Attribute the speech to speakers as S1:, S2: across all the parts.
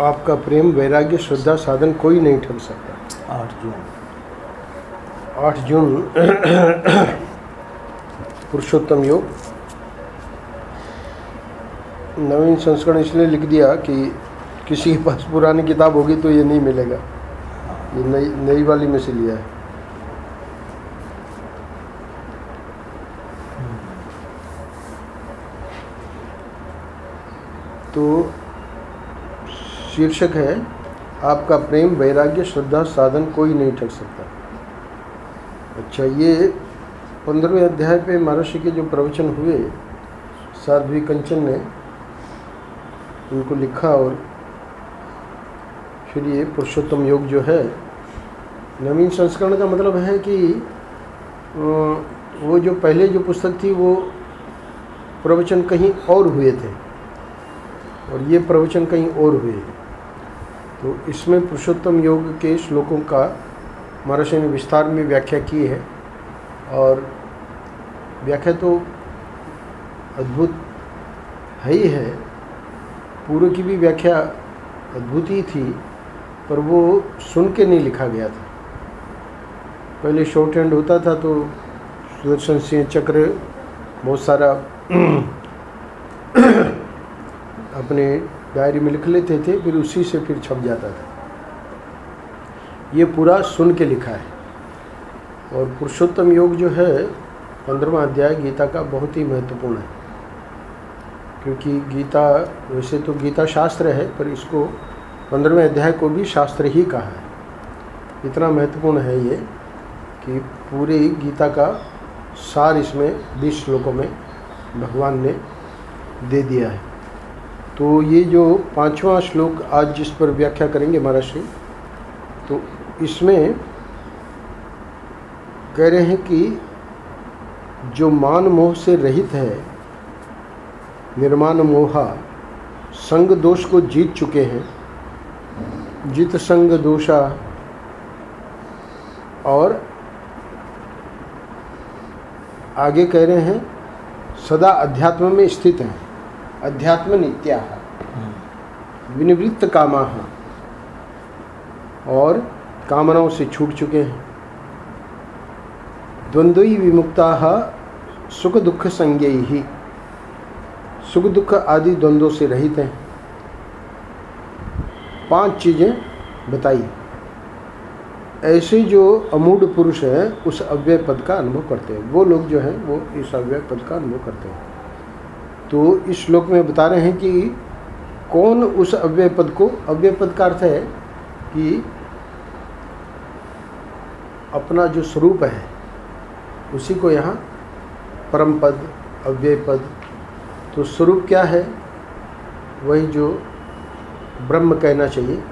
S1: आपका प्रेम वैराग्य श्रद्धा साधन कोई नहीं ठग सकता।
S2: आठ जून।
S1: आठ जून पुरुषोत्तम योग। नवीन संस्करण इसलिए लिख दिया कि किसी के पास पुरानी किताब होगी तो ये नहीं मिलेगा। ये नई नई वाली में से लिया है। तो शीर्षक है, आपका प्रेम वैराग्य, श्रद्धा, साधन कोई नहीं ठग सकता। अच्छा ये पंद्रहवें अध्याय पे महर्षि के जो प्रवचन हुए, साध्वी कंचन ने, उनको लिखा और फिर ये पुरुषोत्तम योग जो है, नवीन संस्करण का मतलब है कि वो जो पहले जो पुस्तक थी, वो प्रवचन कहीं और हुए थे। और ये प्रवचन कहीं और हुए तो इसमें पुरुषोत्तम योग के श्लोकों का महर्षि ने विस्तार में व्याख्या की है। और व्याख्या तो अद्भुत है ही है। पूर्व की भी व्याख्या अद्भुत ही थी, पर वो सुन के नहीं लिखा गया था। पहले शॉर्ट हैंड होता था तो सुदर्शन सिंह चक्र बहुत सारा अपने डायरी में लिख लेते थे, फिर उसी से फिर छप जाता था। ये पूरा सुन के लिखा है। और पुरुषोत्तम योग जो है पंद्रवा अध्याय गीता का बहुत ही महत्वपूर्ण है। क्योंकि गीता, वैसे तो गीता शास्त्र है, पर इसको पंद्रहवें अध्याय को भी शास्त्र ही कहा है। इतना महत्वपूर्ण है ये कि पूरी गीता का सार इसमें बीस श्लोकों में भगवान ने दे दिया है। तो ये जो पांचवा श्लोक आज जिस पर व्याख्या करेंगे महाराष्ट्री तो इसमें कह रहे हैं कि जो मान मोह से रहित है, निर्माण मोहा, संग दोष को जीत चुके हैं, जित संग दोषा, और आगे कह रहे हैं, सदा अध्यात्म में स्थित हैं। अध्यात्म नित्या विनिवृत्त कामा और कामनाओं से छूट चुके हैं। द्वंद्वी विमुक्ता सुख दुख संज्ञ ही सुख दुख आदि द्वंद्वों से रहित हैं। पाँच चीज़ें बताई। ऐसे जो अमूढ़ पुरुष हैं उस अव्यय पद का अनुभव करते हैं। वो लोग जो हैं वो इस अव्यय पद का अनुभव करते हैं। तो इस श्लोक में बता रहे हैं कि कौन उस अव्यय पद को, अव्यय पद का अर्थ है कि अपना जो स्वरूप है, उसी को यहाँ परम पद, अव्यय पद तो स्वरूप क्या है? वही जो ब्रह्म कहना चाहिए।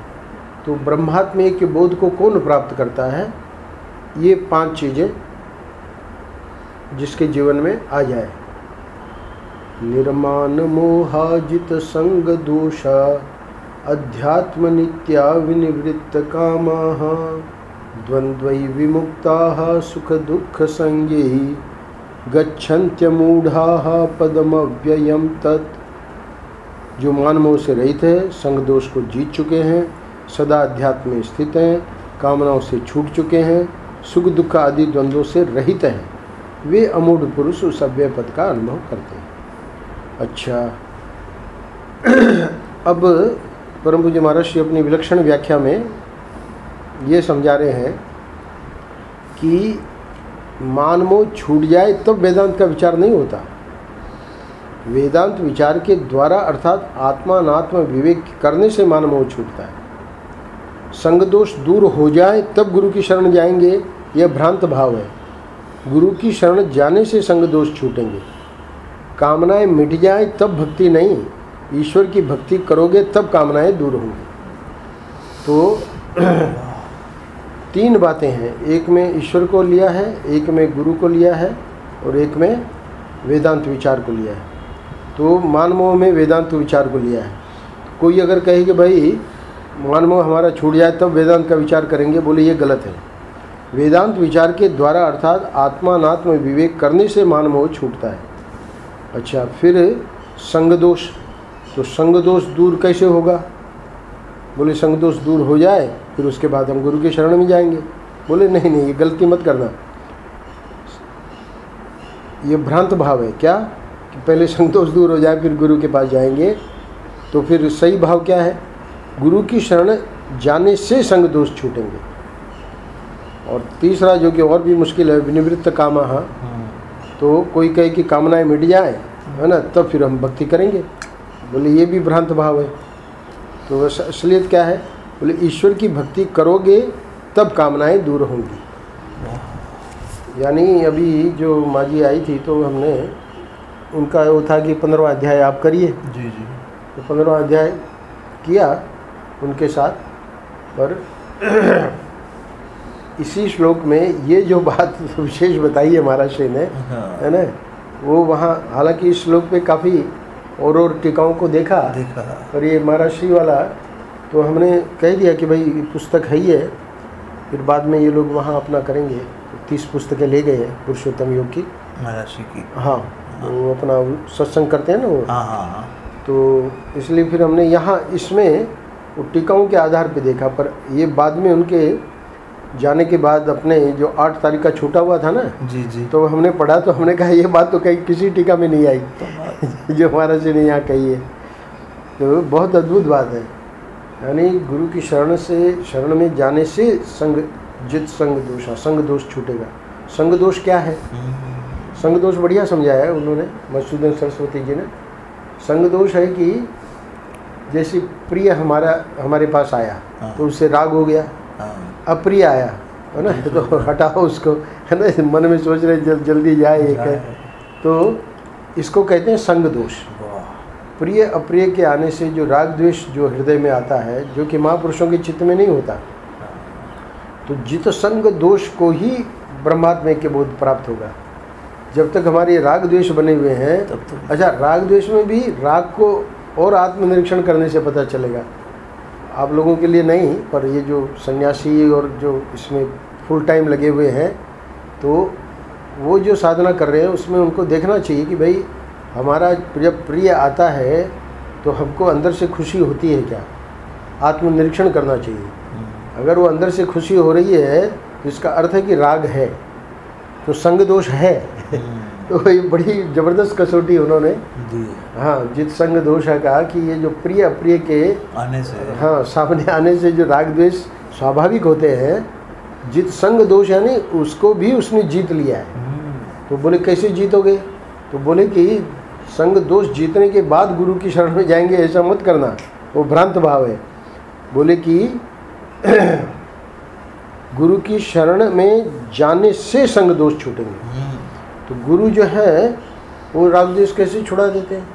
S1: तो ब्रह्मात्म के बोध को कौन प्राप्त करता है? ये पाँच चीज़ें जिसके जीवन में आ जाए। निर्माण मोहाजित संग दोषा, अध्यात्म नित्या विनिवृत्त काम द्वंद्व विमुक्ता सुख दुख संज्ञ गच्छन्त्यमूढ़ा पदमव्ययम तत्। जो मान मोह से रहित है, संग दोष को जीत चुके हैं, सदा अध्यात्म में स्थित हैं, कामनाओं से छूट चुके हैं, सुख दुख आदि द्वंद्वों से रहित हैं। वे अमूढ़ पुरुष उस अव्यय पद का अनुभव करते हैं। अच्छा। अब परम पूज्य महाराज श्री अपनी विलक्षण व्याख्या में ये समझा रहे हैं कि मानमो छूट जाए तब तो वेदांत का विचार नहीं होता। वेदांत विचार के द्वारा अर्थात आत्मा अनात्म विवेक करने से मानमोह छूटता है। संग दोष दूर हो जाए तब गुरु की शरण जाएँगे, यह भ्रांत भाव है। गुरु की शरण जाने से संग दोष छूटेंगे। कामनाएँ मिट जाए, तब भक्ति नहीं। ईश्वर की भक्ति करोगे, तब कामनाएँ दूर होंगी। तो तीन बातें हैं। एक में ईश्वर को लिया है, एक में गुरु को लिया है, और एक में वेदांत विचार को लिया है। तो मानमोह में वेदांत विचार को लिया है। कोई अगर कहे कि भाई मानमोह हमारा छूट जाए, तब वेदांत का विचार करेंगे, बोले ये गलत है। वेदांत विचार के द्वारा अर्थात आत्मानात्म विवेक करने से मान मोह छूटता है। अच्छा फिर संग दोष तो संग दोष दूर कैसे होगा? बोले संग दोष दूर हो जाए, फिर उसके बाद हम गुरु के शरण में जाएँगे। बोले, नहीं नहीं, ये गलती मत करना। ये भ्रांत भाव है क्या? कि पहले संतोष दूर हो जाए, फिर गुरु के पास जाएँगे। तो फिर सही भाव क्या है? गुरु की शरण जाने से संग दोष छूटेंगे। और तीसरा, जो कि और भी मुश्किल है, विनिवृत्त कामा तो कोई कहे कि कामनाएँ मिट जाए है ना तब फिर हम भक्ति करेंगे। बोले ये भी भ्रांत भाव है। तो असलियत क्या है? बोले ईश्वर की भक्ति करोगे तब कामनाएँ दूर होंगी। यानी अभी जो माजी आई थी तो हमने उनका वो था कि पंद्रवा अध्याय आप करिए।
S2: जी जी।
S1: तो पंद्रवा अध्याय किया उनके साथ पर इसी श्लोक में ये जो बात विशेष बताई है महाराष्ट्र ने
S2: हाँ।
S1: है ना वो वहाँ हालाँकि इस श्लोक पे काफ़ी और और टीकाओं को देखा
S2: देखा।
S1: पर ये महाराष्ट्री वाला तो हमने कह दिया कि भाई पुस्तक है ही है फिर बाद में ये लोग वहाँ अपना करेंगे। तो तीस पुस्तकें ले गए हैं पुरुषोत्तम योग की।
S2: महाराष्ट्र की।
S1: हाँ वो अपना सत्संग करते हैं ना वो।
S2: हाँ हाँ
S1: तो इसलिए फिर हमने यहाँ इसमें टीकाओं के आधार पे देखा पर ये बाद में उनके जाने के बाद अपने जो आठ तारीख का छूटा हुआ था ना
S2: जी जी।
S1: तो हमने पढ़ा तो हमने कहा ये बात तो कहीं किसी टीका में नहीं आई जो हमारा से ने यहाँ कही है। तो बहुत अद्भुत बात है। यानी गुरु की शरण से शरण में जाने से संग जित संग दोष संग दोष छूटेगा। संग दोष क्या है?
S2: हम्म,
S1: संग दोष बढ़िया समझाया है उन्होंने मधुसूदन सरस्वती जी ने। संग दोष है कि जैसे प्रिय हमारा हमारे पास आया
S2: हाँ।
S1: तो उससे राग हो गया।
S2: हाँ।
S1: अप्रिय आया है ना? तो हटाओ उसको है ना? मन में सोच रहे जल, जल्दी जाए एक है। तो इसको कहते हैं संग दोष। प्रिय अप्रिय के आने से जो राग द्वेष जो हृदय में आता है जो कि महापुरुषों के चित्त में नहीं होता तो जित संग दोष को ही ब्रह्मात्मा के बोध प्राप्त होगा। जब तक हमारे राग द्वेष बने हुए हैं
S2: तब तो
S1: अच्छा राग द्वेष में भी राग को और आत्मनिरीक्षण करने से पता चलेगा। आप लोगों के लिए नहीं पर ये जो सन्यासी और जो इसमें फुल टाइम लगे हुए हैं तो वो जो साधना कर रहे हैं उसमें उनको देखना चाहिए कि भाई हमारा जब प्रिय आता है तो हमको अंदर से खुशी होती है क्या? आत्मनिरीक्षण करना चाहिए।
S2: हम्म,
S1: अगर वो अंदर से खुशी हो रही है तो इसका अर्थ है कि राग है तो संग दोष है।
S2: हम्म,
S1: तो ये बड़ी ज़बरदस्त कसौटी उन्होंने।
S2: जी
S1: हाँ जित संग दोष है कहा कि ये जो प्रिय अप्रिय के
S2: आने से।
S1: हाँ सामने आने से जो राग द्वेष स्वाभाविक होते हैं जित संग दोष यानी उसको भी उसने जीत लिया है।
S2: हम्म,
S1: तो बोले कैसे जीतोगे? तो बोले कि संग दोष जीतने के बाद गुरु की शरण में जाएँगे ऐसा मत करना वो भ्रांत भाव है। बोले कि गुरु की शरण में जाने से संग दोष छूटेंगे।
S2: हम्म,
S1: तो गुरु जो है वो राग द्वेष कैसे छुड़ा देते हैं?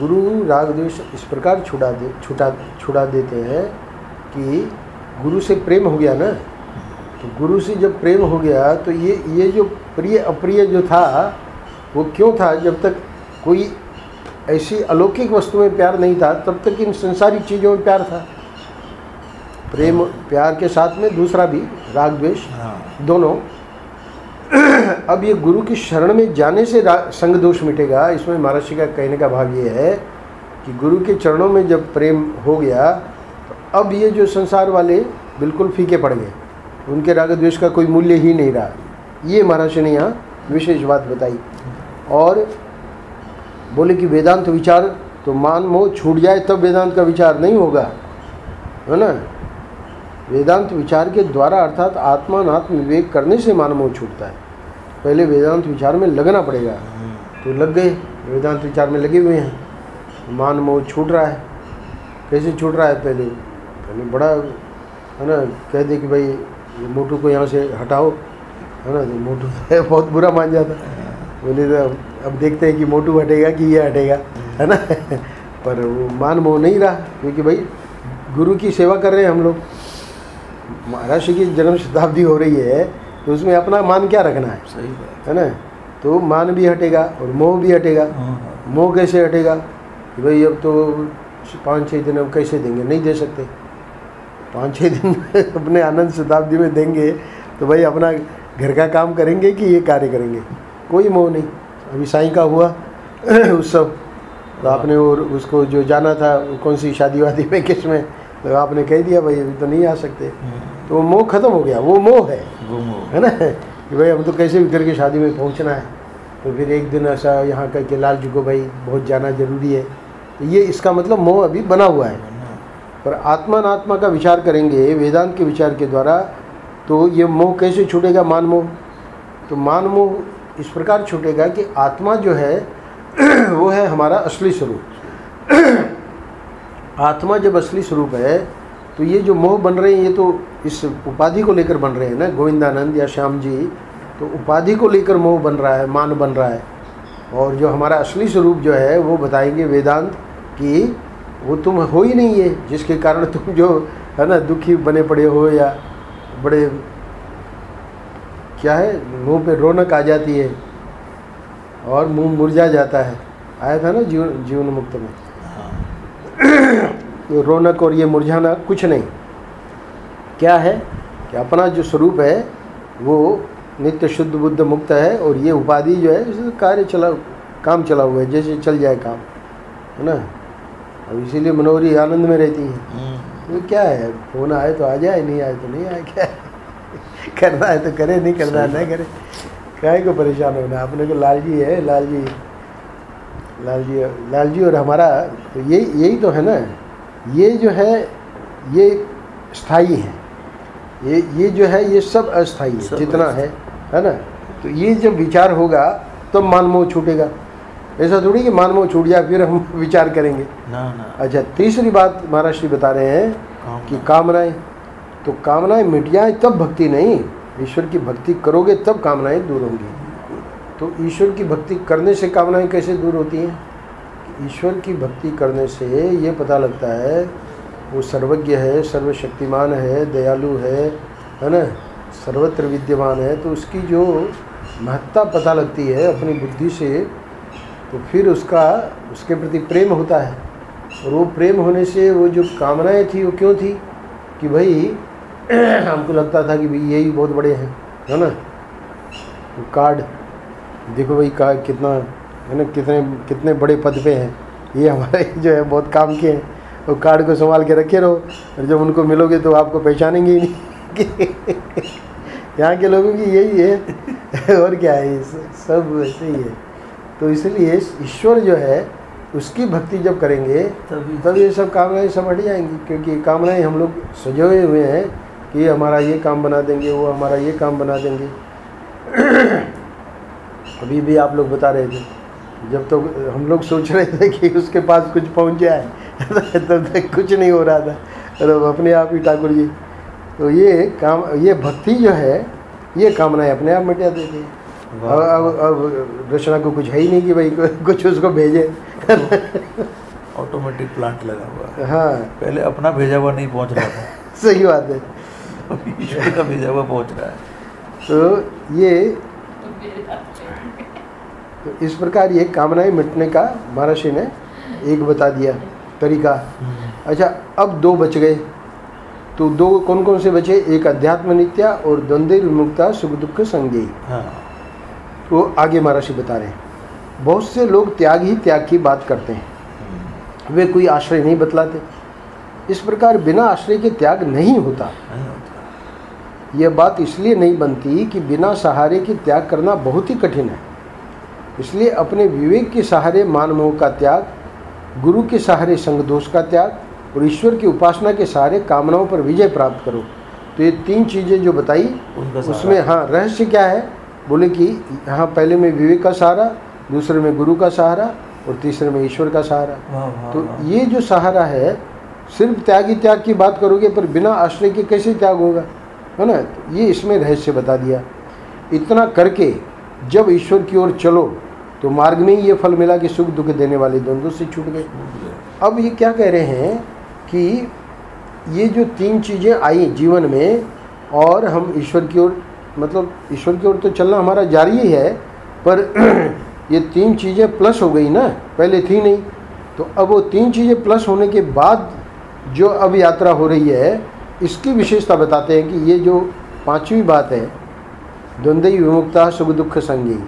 S1: गुरु राग द्वेष इस प्रकार छुड़ा दे छुटा छुड़ा देते हैं कि गुरु से प्रेम हो गया ना? तो गुरु से जब प्रेम हो गया तो ये ये जो प्रिय अप्रिय जो था वो क्यों था? जब तक कोई ऐसी अलौकिक वस्तु में प्यार नहीं था तब तक इन संसारिक चीज़ों में प्यार था। प्रेम प्यार के साथ में दूसरा भी राग द्वेष
S2: हाँ।
S1: दोनों अब ये गुरु की शरण में जाने से संग दोष मिटेगा। इसमें महर्षि का कहने का भाग ये है कि गुरु के चरणों में जब प्रेम हो गया तो अब ये जो संसार वाले बिल्कुल फीके पड़ गए। उनके राग द्वेष का कोई मूल्य ही नहीं रहा। ये महर्षि ने यहाँ विशेष बात बताई। और बोले कि वेदांत विचार तो मान मोह छूट जाए, तब वेदांत का विचार नहीं होगा। है ना? वेदांत विचार के द्वारा अर्थात आत्मानात्म विवेक करने से मान मोह छूटता है। पहले वेदांत विचार में लगना पड़ेगा। तो लग गए, वेदांत विचार में लगे हुए हैं। मान मोह छूट रहा है। कैसे छूट रहा है पहले? पहले बड़ा, है ना, कह दे कि भाई मोटू को यहाँ से हटाओ। है ना तो मोटू बहुत बुरा मान जाता। बोले तो अब देखते हैं कि मोटू हटेगा कि ये हटेगा। है ना? पर वो मान मोह नहीं रहा। क्योंकि भाई, गुरु की सेवा कर रहे हैं हम लोग। महाराष्ट्र की जन्म शताब्दी हो रही है तो उसमें अपना मान क्या रखना है?
S2: सही बात
S1: है। ना? तो मान भी हटेगा और मोह भी हटेगा।
S2: हाँ, हाँ,
S1: मोह कैसे हटेगा? कि भाई अब तो पाँच छः दिन अब कैसे देंगे? नहीं दे सकते। पाँच छः दिन अपने आनंद शताब्दी में देंगे तो भाई अपना घर का काम करेंगे कि ये कार्य करेंगे? कोई मोह नहीं। अभी साई का हुआ उत्सव तो आपने और उसको जो जाना था कौन सी शादी वादी में किसमें? तो आपने कह दिया भाई अभी तो नहीं आ सकते। तो वो मोह खत्म हो गया वो मोह है।
S2: वो मोह
S1: है। ना? कि भाई हम तो कैसे भी करके शादी में पहुँचना है। तो फिर एक दिन ऐसा यहाँ का कि लाल जी को भाई बहुत जाना ज़रूरी है। तो ये इसका मतलब मोह अभी बना हुआ है। पर आत्मा अनात्मा का विचार करेंगे वेदांत के विचार के द्वारा तो ये मोह कैसे छूटेगा मान मोह? तो मान मोह इस प्रकार छूटेगा कि आत्मा जो है वो है हमारा असली स्वरूप। आत्मा जब असली स्वरूप है तो ये जो मोह बन रहे हैं, ये तो इस उपाधि को लेकर बन रहे हैं ना? गोविंदानंद या श्याम जी तो उपाधि को लेकर मोह बन रहा है, मान बन रहा है। और जो हमारा असली स्वरूप जो है, वो बताएँगे वेदांत कि वो तुम हो ही नहीं है, जिसके कारण तुम जो, है ना, दुखी बने पड़े हो या बड़े, क्या है? मुँह पे रौनक आ जाती है और मुँह मुरझा जाता है। आया था ना जीवन जीवन मुक्त में? रौनक और ये मुरझाना कुछ नहीं। क्या है कि अपना जो स्वरूप है वो नित्य शुद्ध बुद्ध मुक्त है और ये उपाधि जो है इसे कार्य चला काम चला हुआ है जैसे चल जाए काम है ना? अब इसीलिए मनोहरी आनंद में रहती है।
S2: हम्म,
S1: तो क्या है फ़ोन आए तो आ जाए नहीं आए तो नहीं आए क्या? करना है तो करे नहीं करना है नहीं करे। काहे को परेशान होना? अपने को लाल जी है लाल जी लाल जी लाल जी और हमारा तो यही यही तो है ना। ये जो है ये स्थायी है। ये ये जो है ये सब अस्थाई है जितना है है ना। तो ये जब विचार होगा तब तो मान मोह छूटेगा। ऐसा थोड़ी कि मान मोह छूट जाए फिर हम विचार करेंगे।
S2: ना ना।
S1: अच्छा तीसरी बात महाराज श्री बता रहे हैं
S2: काम
S1: कि कामनाएँ। तो कामनाएँ मिट जाए तब भक्ति नहीं। ईश्वर की भक्ति करोगे तब कामनाएँ दूर होंगी। तो ईश्वर की भक्ति करने से कामनाएँ कैसे दूर होती हैं? ईश्वर की भक्ति करने से ये पता लगता है, वो सर्वज्ञ है, सर्वशक्तिमान है, दयालु है है ना? सर्वत्र विद्यमान है तो उसकी जो महत्ता पता लगती है अपनी बुद्धि से तो फिर उसका, उसके प्रति प्रेम होता है। और वो प्रेम होने से वो जो कामनाएँ थी, वो क्यों थी? कि भाई, हमको लगता था कि भाई यही बहुत बड़े हैं, है ना? वो कार्ड देखो भाई का कितना है ना कितने कितने बड़े पद पे हैं। ये हमारे जो है बहुत काम के हैं। वो कार्ड को संभाल के रखे रहो और जब उनको मिलोगे तो आपको पहचानेंगे ही नहीं। यहाँ के लोगों की यही है। और क्या है सब वैसे ही है। तो इसलिए ईश्वर जो है उसकी भक्ति जब करेंगे
S2: तभी
S1: तब ये सब कामनाएँ सब हट जाएँगी। क्योंकि कामनाएँ हम लोग सजोए हुए हैं कि हमारा ये काम बना देंगे वो हमारा ये काम बना देंगे। अभी भी आप लोग बता रहे थे। जब तो हम लोग सोच रहे थे कि उसके पास कुछ पहुँच जाए तब तक कुछ नहीं हो रहा था। अब अपने आप ही ठाकुर जी। तो ये काम ये भक्ति जो है ये कामनाएँ अपने आप मिटा देती है? अब अब अब रचना को कुछ है ही नहीं कि भाई कुछ उसको भेजे।
S2: ऑटोमेटिक प्लांट लगा हुआ है।
S1: हाँ।
S2: पहले अपना भेजा हुआ नहीं पहुँच रहा था।
S1: सही बात है।
S2: अभी ईश्वर का भेजा हुआ पहुँच रहा है।
S1: तो ये तो इस प्रकार ये कामनाएँ मिटने का महर्षि ने एक बता दिया तरीका। अच्छा अब दो बच गए। तो दो कौन कौन से बचे? एक अध्यात्म नित्या और द्वंद्व विमुक्ता सुख दुख संज्ञेय।
S2: हाँ।
S1: तो आगे महर्षि बता रहे हैं। बहुत से लोग त्याग ही त्याग की बात करते हैं। वे कोई आश्रय नहीं बतलाते। इस प्रकार बिना आश्रय के त्याग नहीं होता। यह बात इसलिए नहीं बनती कि बिना सहारे के त्याग करना बहुत ही कठिन है। इसलिए अपने विवेक के सहारे मान मोह का त्याग गुरु के सहारे संग दोष का त्याग और ईश्वर की उपासना के सहारे कामनाओं पर विजय प्राप्त करो। तो ये तीन चीज़ें जो बताई उसमें हाँ रहस्य क्या है? बोले कि यहाँ पहले में विवेक का सहारा दूसरे में गुरु का सहारा और तीसरे में ईश्वर का सहारा।
S2: वाह वाह
S1: तो
S2: वाह।
S1: ये जो सहारा है सिर्फ़ त्यागी त्याग की बात करोगे पर बिना आश्रय के कैसे त्याग होगा? है ना? तो ये इसमें रहस्य बता दिया। इतना करके जब ईश्वर की ओर चलो तो मार्ग में ही ये फल मिला कि सुख दुख देने वाले द्वंद्व से छूट गए। अब ये क्या कह रहे हैं कि ये जो तीन चीज़ें आई जीवन में, और हम ईश्वर की ओर मतलब ईश्वर की ओर तो चलना हमारा जारी ही है, पर ये तीन चीज़ें प्लस हो गई ना, पहले थी नहीं। तो अब वो तीन चीज़ें प्लस होने के बाद जो अब यात्रा हो रही है, इसकी विशेषता बताते हैं कि ये जो पांचवी बात है द्वंद्वी विमुक्ता सुख दुख संगी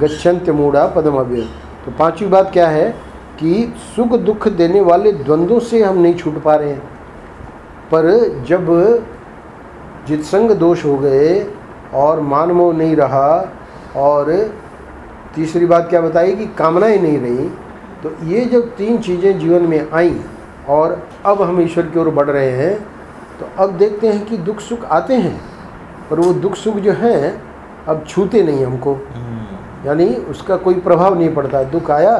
S1: गच्छन्त मूढ़ा पदम अव्यय तो पांचवी बात क्या है कि सुख दुख देने वाले द्वंद्वों से हम नहीं छूट पा रहे हैं। पर जब जितसंग दोष हो गए और मानमोह नहीं रहा और तीसरी बात क्या बताई कि कामनाएँ नहीं रही तो ये जब तीन चीज़ें जीवन में आई और अब हम ईश्वर की ओर बढ़ रहे हैं तो अब देखते हैं कि दुख सुख आते हैं। पर वो दुख सुख जो है अब छूते नहीं हमको।
S2: हम्म,
S1: यानी उसका कोई प्रभाव नहीं पड़ता। दुख आया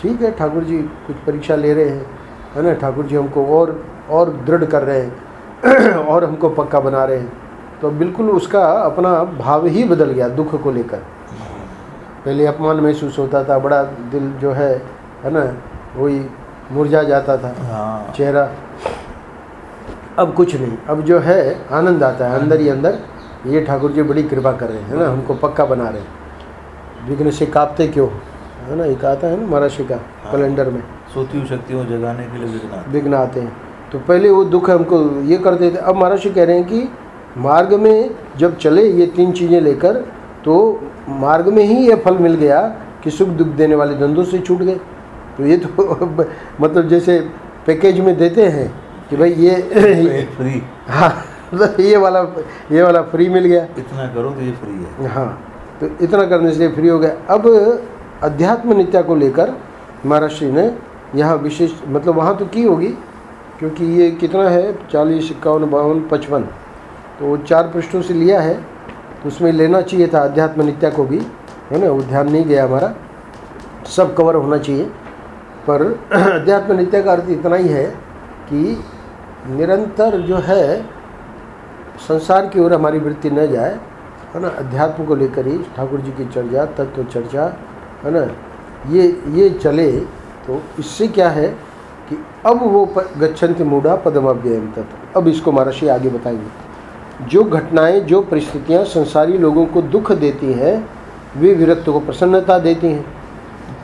S1: ठीक है ठाकुर जी कुछ परीक्षा ले रहे हैं है ना ठाकुर जी हमको और और दृढ़ कर रहे हैं और हमको पक्का बना रहे हैं। तो बिल्कुल उसका अपना भाव ही बदल गया दुख को लेकर। पहले अपमान महसूस होता था बड़ा दिल जो है है ना वही मुरझा जाता था
S2: हाँ।
S1: चेहरा। अब कुछ नहीं अब जो है आनंद आता है अंदर ही अंदर। ये ठाकुर जी बड़ी कृपा कर रहे हैं है ना? हमको पक्का बना रहे हैं। विघ्न से कांपते क्यों? है ना? एक आता है ना महाराष्ट्र का कैलेंडर में।
S2: सोती हुई शक्तियों जगाने के लिए विघ्न आते
S1: विघ्न आते हैं। तो पहले वो दुख हमको ये करते थे। अब महाराष्ट्र कह रहे हैं कि मार्ग में जब चले ये तीन चीज़ें लेकर तो मार्ग में ही ये फल मिल गया कि सुख दुख देने वाले धंधों से छूट गए। तो ये तो मतलब जैसे पैकेज में देते हैं कि भाई ये
S2: फ्री।
S1: हाँ। मतलब ये वाला ये वाला फ्री मिल गया।
S2: इतना करो तो ये फ्री है।
S1: हाँ तो इतना करने से फ्री हो गया। अब अध्यात्म नित्या को लेकर महाराष्ट्री ने यहाँ विशेष मतलब वहाँ तो की होगी क्योंकि ये कितना है? चालीस इक्यावन बावन पचपन। तो वो चार पृष्ठों से लिया है तो उसमें लेना चाहिए था अध्यात्म नित्या को भी। है ना? वो ध्यान नहीं गया हमारा। सब कवर होना चाहिए। पर अध्यात्म नित्या का अर्थ इतना ही है कि निरंतर जो है संसार की ओर हमारी वृत्ति न जाए, है ना? अध्यात्म को लेकर ही ठाकुर जी की चर्चा, तत्व चर्चा, है ना? ये ये चले तो इससे क्या है कि अब वो गच्छन्ति मूढ़ा पदमाव्ययम तत्व अब इसको महर्षि आगे बताएँगे। जो घटनाएँ, जो परिस्थितियाँ संसारी लोगों को दुख देती हैं, वे विरक्त को प्रसन्नता देती हैं।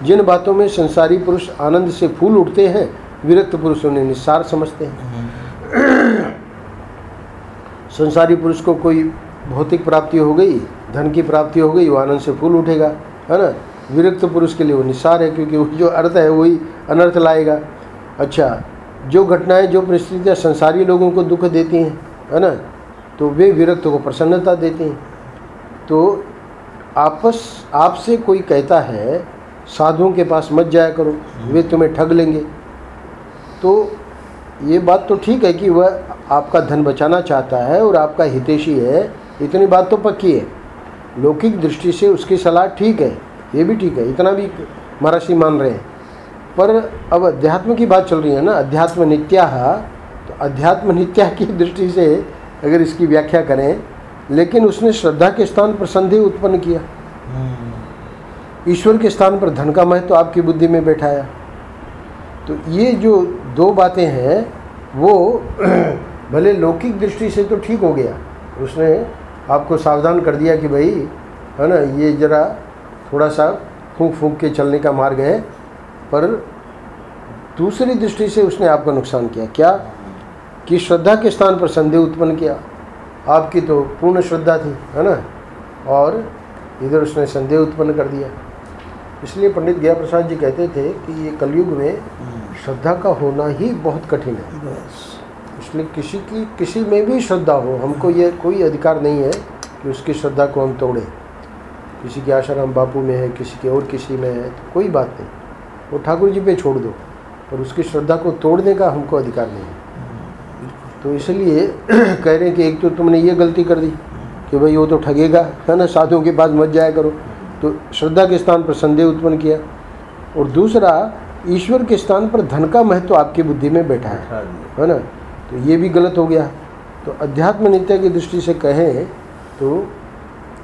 S1: जिन बातों में संसारी पुरुष आनंद से फूल उठते हैं विरक्त पुरुष उन्हें निस्सार समझते हैं। संसारी पुरुष को कोई भौतिक प्राप्ति हो गई, धन की प्राप्ति हो गई, वो आनंद से फूल उठेगा, है ना? विरक्त पुरुष के लिए वो निस्सार है, क्योंकि जो अर्थ है, वही अनर्थ लाएगा। अच्छा जो घटनाएँ, जो परिस्थितियाँ संसारी लोगों को दुख देती हैं, है ना? तो वे विरक्त को प्रसन्नता देती हैं। तो आपस, आपसे कोई कहता है, साधुओं के पास मत जाया करो, वे तुम्हें ठग लेंगे। तो ये बात तो ठीक है कि वह आपका धन बचाना चाहता है और आपका हितैषी है इतनी बात तो पक्की है। लौकिक दृष्टि से उसकी सलाह ठीक है ये भी ठीक है इतना भी महर्षि मान रहे हैं। पर अब अध्यात्म की बात चल रही है ना अध्यात्म नित्या तो अध्यात्म नित्या की दृष्टि से अगर इसकी व्याख्या करें लेकिन उसने श्रद्धा के स्थान पर संदेह उत्पन्न किया।
S2: हम्म,
S1: ईश्वर के स्थान पर धन का महत्व तो आपकी बुद्धि में बैठाया। तो ये जो दो बातें हैं, वो भले लौकिक दृष्टि से तो ठीक हो गया। उसने आपको सावधान कर दिया कि भाई, है ना, ये ज़रा थोड़ा सा फूंक फूंक के चलने का मार्ग है, पर दूसरी दृष्टि से उसने आपका नुकसान किया। क्या? कि श्रद्धा के स्थान पर संदेह उत्पन्न किया। आपकी तो पूर्ण श्रद्धा थी, है ना? और इधर उसने संदेह उत्पन्न कर दिया। इसलिए पंडित गया प्रसाद जी कहते थे कि ये कलयुग में श्रद्धा का होना ही बहुत कठिन है।
S2: बस
S1: इसलिए किसी की किसी में भी श्रद्धा हो हमको ये कोई अधिकार नहीं है कि उसकी श्रद्धा को हम तोड़ें। किसी के आश्रम बापू में है किसी के और किसी में है तो कोई बात नहीं। वो ठाकुर जी पे छोड़ दो पर उसकी श्रद्धा को तोड़ने का हमको अधिकार नहीं है। तो इसलिए कह रहे हैं कि एक तो तुमने ये गलती कर दी कि भाई वो तो ठगेगा है ना साधुओं के पास मत जाया करो। तो श्रद्धा के स्थान पर संदेह उत्पन्न किया। और दूसरा ईश्वर के स्थान पर धन का महत्व आपकी बुद्धि में बैठा है। है ना? तो ये भी गलत हो गया। तो अध्यात्म नित्य की दृष्टि से कहें तो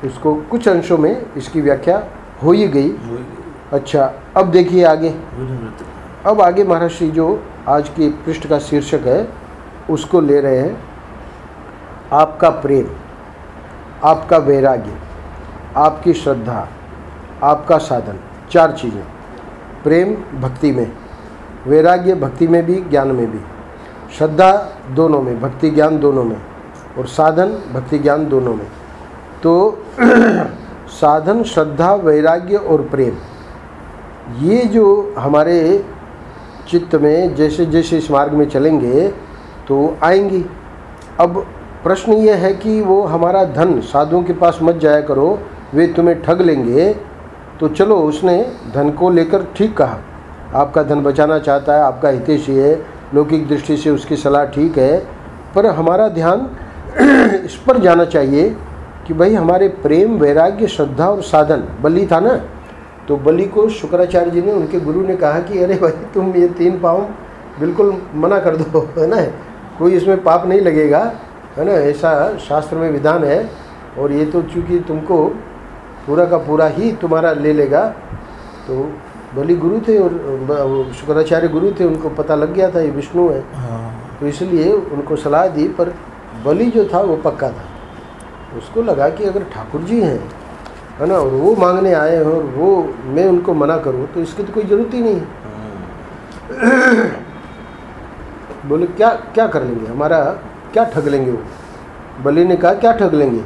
S1: इसको कुछ अंशों में इसकी व्याख्या हो ही गई। अच्छा अब देखिए आगे। अब आगे महाराज श्री जो आज की पृष्ठ का शीर्षक है उसको ले रहे हैं आपका प्रेम आपका वैराग्य आपकी श्रद्धा आपका साधन चार चीज़ें। प्रेम भक्ति में, वैराग्य भक्ति में भी, ज्ञान में भी। श्रद्धा दोनों में, भक्ति ज्ञान दोनों में और साधन भक्ति ज्ञान दोनों में। तो साधन, श्रद्धा, वैराग्य और प्रेम, ये जो हमारे चित्त में जैसे जैसे इस मार्ग में चलेंगे तो आएँगी। अब प्रश्न ये है कि वो हमारा धन साधुओं के पास मत जाया करो, वे तुम्हें ठग लेंगे तो चलो उसने धन को लेकर ठीक कहा। आपका धन बचाना चाहता है, आपका हितेशी है, लौकिक दृष्टि से उसकी सलाह ठीक है, पर हमारा ध्यान इस पर जाना चाहिए कि भाई हमारे प्रेम, वैराग्य, श्रद्धा और साधन, बलि था ना? तो बलि को शुक्राचार्य जी ने, उनके गुरु ने कहा कि, अरे भाई, तुम ये तीन पाँव बिल्कुल मना कर दो, है ना? कोई इसमें पाप नहीं लगेगा, है ना? ऐसा शास्त्र में विधान है, और ये तो चूँकि तुमको पूरा का पूरा ही तुम्हारा ले लेगा। तो बलि गुरु थे और शुक्राचार्य गुरु थे उनको पता लग गया था ये विष्णु है।
S2: हाँ।
S1: तो इसलिए उनको सलाह दी पर बलि जो था वो पक्का था। उसको लगा कि अगर ठाकुर जी हैं है ना और वो मांगने आए हैं और वो मैं उनको मना करूँ तो इसकी तो कोई ज़रूरत ही नहीं है। बोले क्या क्या कर लेंगे? हमारा क्या ठग लेंगे वो? बलि ने कहा क्या ठग लेंगे?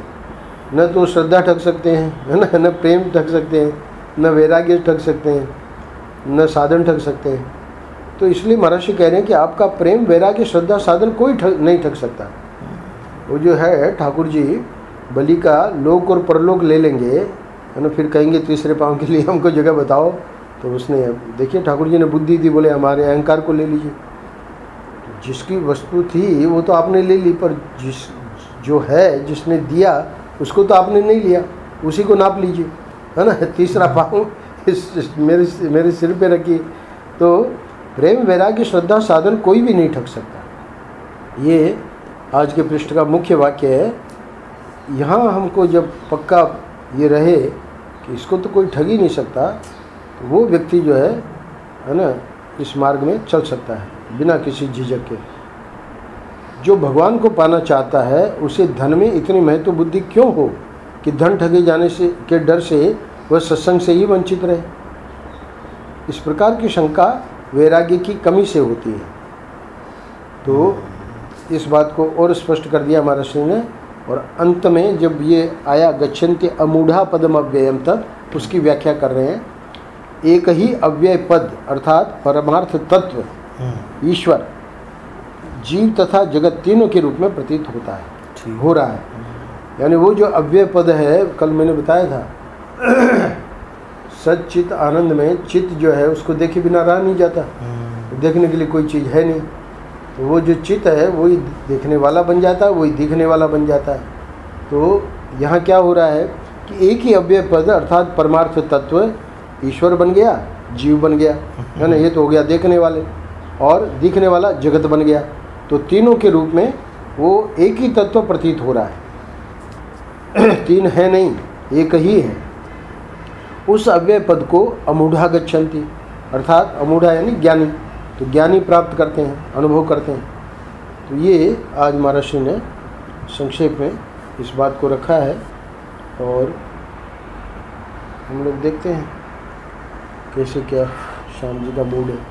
S1: न तो श्रद्धा ठग सकते हैं, है ना, न प्रेम ठग सकते हैं, न वैराग्य ठग सकते हैं, न साधन ठग सकते हैं। तो इसलिए महर्षि कह रहे हैं कि आपका प्रेम, वैराग्य, श्रद्धा, साधन कोई ठग, नहीं ठग सकता। वो जो है ठाकुर जी, बलि का लोक और परलोक ले लेंगे, है ना, फिर कहेंगे तीसरे पाँव के लिए हमको जगह बताओ। तो उसने, देखिए ठाकुर जी ने बुद्धि दी, बोले हमारे अहंकार को ले लीजिए। जिसकी वस्तु थी, वो तो आपने ले ली, पर जिस, जो है, जिसने दिया उसको तो आपने नहीं लिया उसी को नाप लीजिए है ना? तीसरा पाँव इस, मेरे मेरे सिर पे रखिए। तो प्रेम वैराग्य श्रद्धा साधन कोई भी नहीं ठग सकता। ये आज के पृष्ठ का मुख्य वाक्य है। यहाँ हमको जब पक्का ये रहे कि इसको तो कोई ठग ही नहीं सकता तो वो व्यक्ति जो है है ना इस मार्ग में चल सकता है बिना किसी झिझक के। जो भगवान को पाना चाहता है उसे धन में इतनी महत्व बुद्धि क्यों हो कि धन ठगे जाने से के डर से वह सत्संग से ही वंचित रहे? इस प्रकार की शंका वैराग्य की कमी से होती है। तो इस बात को और स्पष्ट कर दिया हमारा श्री ने और अंत में जब ये आया गच्छन्ति अमूढ़ा पदम अव्ययम तक उसकी व्याख्या कर रहे हैं। एक ही अव्यय पद अर्थात परमार्थ तत्व
S2: हम्म।
S1: ईश्वर जीव तथा जगत तीनों के रूप में प्रतीत होता है
S2: ठीक।
S1: हो रहा है। यानी वो जो अव्यय पद है कल मैंने बताया था सचित आनंद में चित्त जो है उसको देखे बिना रहा नहीं जाता।
S2: हम्म।
S1: देखने के लिए कोई चीज़ है नहीं। तो वो जो चित्त है वही देखने वाला बन जाता है वही दिखने वाला बन जाता है। तो यहाँ क्या हो रहा है कि एक ही अव्यय पद अर्थात परमार्थ तत्व ईश्वर बन गया जीव बन गया। है ना ये तो हो गया देखने वाले। और दिखने वाला जगत बन गया। तो तीनों के रूप में वो एक ही तत्व प्रतीत हो रहा है। तीन है नहीं, एक ही है। उस अव्यय पद को अमूढ़ा गच्छन्ति, अर्थात अमूढ़ा यानी ज्ञानी। तो ज्ञानी प्राप्त करते हैं, अनुभव करते हैं। तो ये आज महाराष्ट्र ने संक्षेप में इस बात को रखा है और हम लोग देखते हैं कैसे क्या श्याम जी का मूड है।